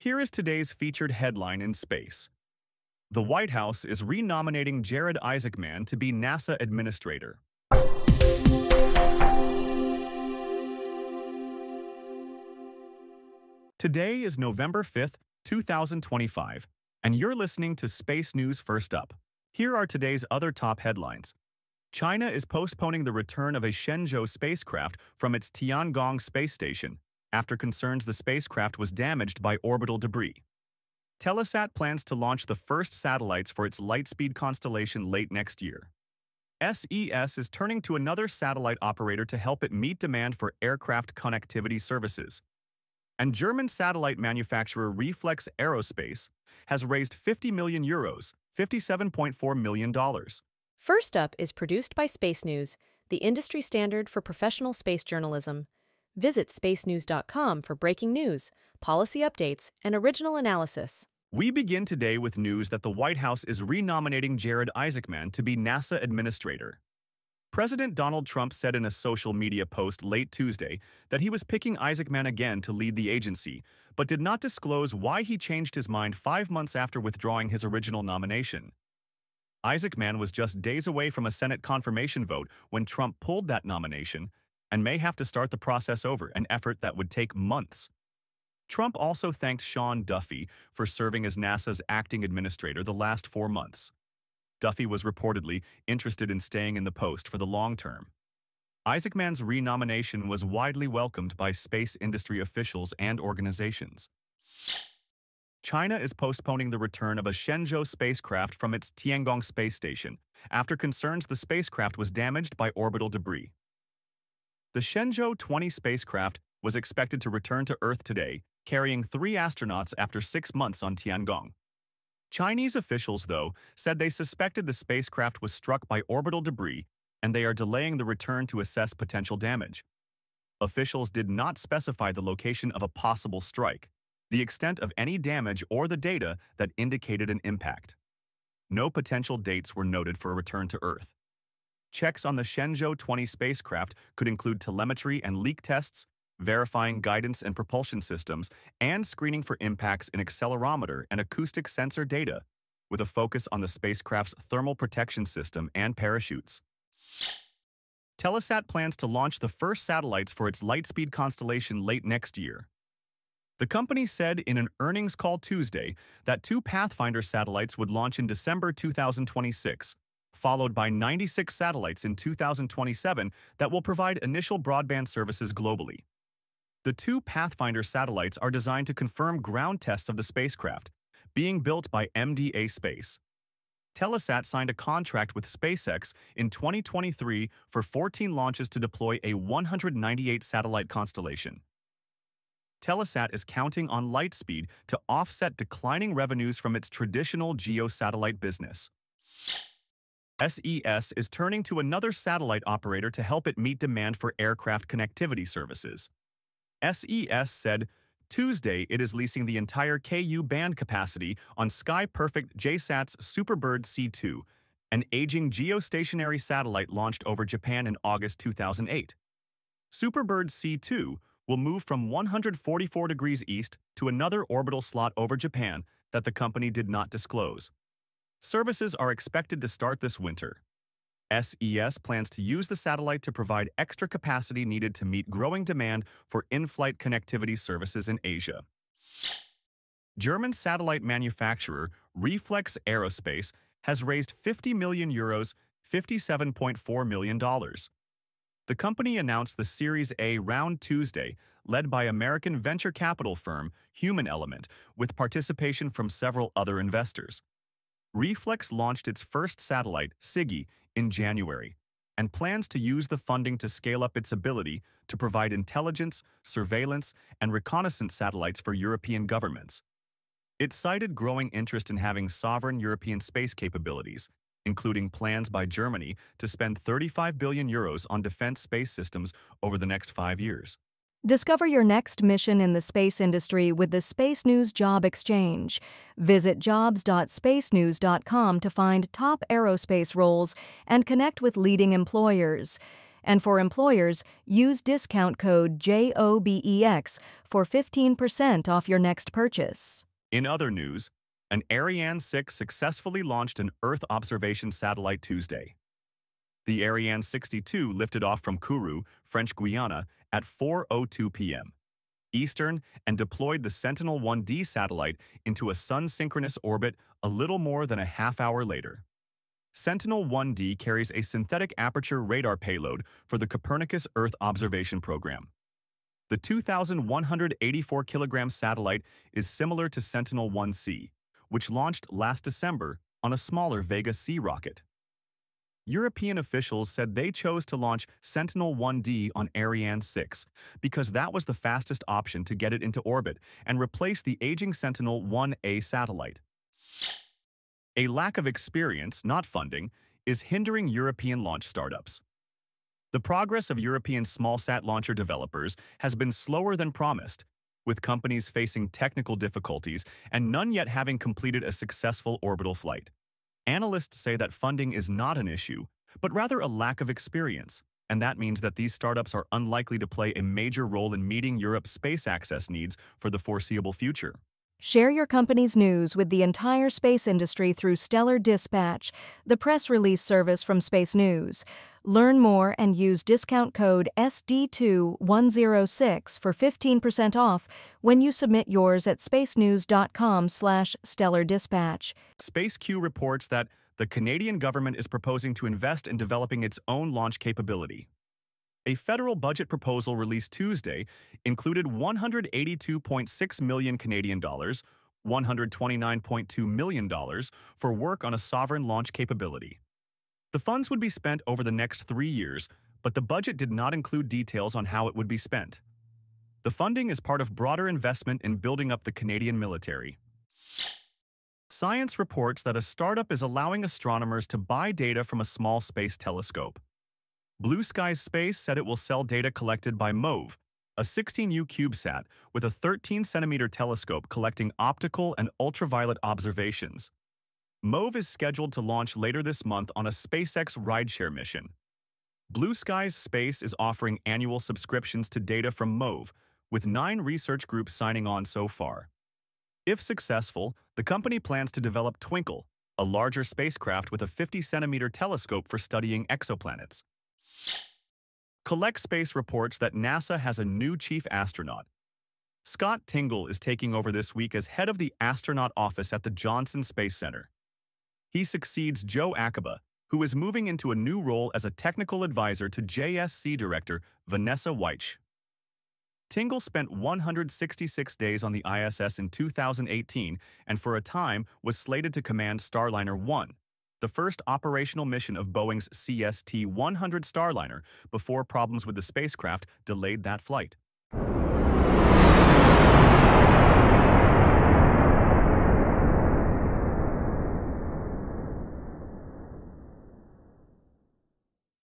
Here is today's featured headline in space. The White House is renominating Jared Isaacman to be NASA Administrator. Today is November 5th, 2025, and you're listening to Space News First Up. Here are today's other top headlines. China is postponing the return of a Shenzhou spacecraft from its Tiangong space station after concerns the spacecraft was damaged by orbital debris. Telesat plans to launch the first satellites for its Lightspeed constellation late next year. SES is turning to another satellite operator to help it meet demand for aircraft connectivity services. And German satellite manufacturer Reflex Aerospace has raised 50 million euros, $57.4 million. First Up is produced by Space News, the industry standard for professional space journalism. Visit spacenews.com for breaking news, policy updates, and original analysis. We begin today with news that the White House is renominating Jared Isaacman to be NASA Administrator. President Donald Trump said in a social media post late Tuesday that he was picking Isaacman again to lead the agency, but did not disclose why he changed his mind five months after withdrawing his original nomination. Isaacman was just days away from a Senate confirmation vote when Trump pulled that nomination, and may have to start the process over, an effort that would take months. Trump also thanked Sean Duffy for serving as NASA's acting administrator the last four months. Duffy was reportedly interested in staying in the post for the long term. Isaacman's renomination was widely welcomed by space industry officials and organizations. China is postponing the return of a Shenzhou spacecraft from its Tiangong space station after concerns the spacecraft was damaged by orbital debris. The Shenzhou 20 spacecraft was expected to return to Earth today, carrying three astronauts after six months on Tiangong. Chinese officials, though, said they suspected the spacecraft was struck by orbital debris and they are delaying the return to assess potential damage. Officials did not specify the location of a possible strike, the extent of any damage, or the data that indicated an impact. No potential dates were noted for a return to Earth. Checks on the Shenzhou 20 spacecraft could include telemetry and leak tests, verifying guidance and propulsion systems, and screening for impacts in accelerometer and acoustic sensor data, with a focus on the spacecraft's thermal protection system and parachutes. Telesat plans to launch the first satellites for its Lightspeed constellation late next year. The company said in an earnings call Tuesday that two Pathfinder satellites would launch in December 2026, followed by 96 satellites in 2027 that will provide initial broadband services globally. The two Pathfinder satellites are designed to confirm ground tests of the spacecraft, being built by MDA Space. Telesat signed a contract with SpaceX in 2023 for 14 launches to deploy a 198 satellite constellation. Telesat is counting on Lightspeed to offset declining revenues from its traditional geosatellite business. SES is turning to another satellite operator to help it meet demand for aircraft connectivity services. SES said Tuesday it is leasing the entire Ku band capacity on Sky Perfect JSAT's Superbird C2, an aging geostationary satellite launched over Japan in August 2008. Superbird C2 will move from 144 degrees east to another orbital slot over Japan that the company did not disclose. Services are expected to start this winter. SES plans to use the satellite to provide extra capacity needed to meet growing demand for in-flight connectivity services in Asia. German satellite manufacturer Reflex Aerospace has raised 50 million euros, $57.4 million. The company announced the Series A round Tuesday, led by American venture capital firm Human Element, with participation from several other investors. Reflex launched its first satellite, SIGI, in January, and plans to use the funding to scale up its ability to provide intelligence, surveillance, and reconnaissance satellites for European governments. It cited growing interest in having sovereign European space capabilities, including plans by Germany to spend 35 billion euros on defense space systems over the next five years. Discover your next mission in the space industry with the Space News Job Exchange. Visit jobs.spacenews.com to find top aerospace roles and connect with leading employers. And for employers, use discount code JOBEX for 15% off your next purchase. In other news, an Ariane 6 successfully launched an Earth observation satellite Tuesday. The Ariane 62 lifted off from Kourou, French Guiana, at 4.02 p.m. Eastern and deployed the Sentinel-1D satellite into a sun-synchronous orbit a little more than a half hour later. Sentinel-1D carries a synthetic aperture radar payload for the Copernicus Earth Observation Program. The 2,184 kilogram satellite is similar to Sentinel-1C, which launched last December on a smaller Vega C rocket. European officials said they chose to launch Sentinel-1D on Ariane 6 because that was the fastest option to get it into orbit and replace the aging Sentinel-1A satellite. A lack of experience, not funding, is hindering European launch startups. The progress of European smallsat launcher developers has been slower than promised, with companies facing technical difficulties and none yet having completed a successful orbital flight. Analysts say that funding is not an issue, but rather a lack of experience, and that means that these startups are unlikely to play a major role in meeting Europe's space access needs for the foreseeable future. Share your company's news with the entire space industry through Stellar Dispatch, the press release service from Space News. Learn more and use discount code SD2106 for 15% off when you submit yours at spacenews.com slash stellar dispatch. SpaceQ reports that the Canadian government is proposing to invest in developing its own launch capability. A federal budget proposal released Tuesday included 182.6 million Canadian dollars, 129.2 million dollars for work on a sovereign launch capability. The funds would be spent over the next 3 years, but the budget did not include details on how it would be spent. The funding is part of broader investment in building up the Canadian military. Science reports that a startup is allowing astronomers to buy data from a small space telescope. Blue Skies Space said it will sell data collected by Mauve, a 16U CubeSat with a 13-centimeter telescope collecting optical and ultraviolet observations. Mauve is scheduled to launch later this month on a SpaceX rideshare mission. Blue Skies Space is offering annual subscriptions to data from Mauve, with nine research groups signing on so far. If successful, the company plans to develop Twinkle, a larger spacecraft with a 50-centimeter telescope for studying exoplanets. Collect Space reports that NASA has a new chief astronaut. Scott Tingle is taking over this week as head of the astronaut office at the Johnson Space Center. He succeeds Joe Acaba, who is moving into a new role as a technical advisor to JSC director Vanessa Wyche. Tingle spent 166 days on the ISS in 2018 and for a time was slated to command Starliner 1, the first operational mission of Boeing's CST-100 Starliner before problems with the spacecraft delayed that flight.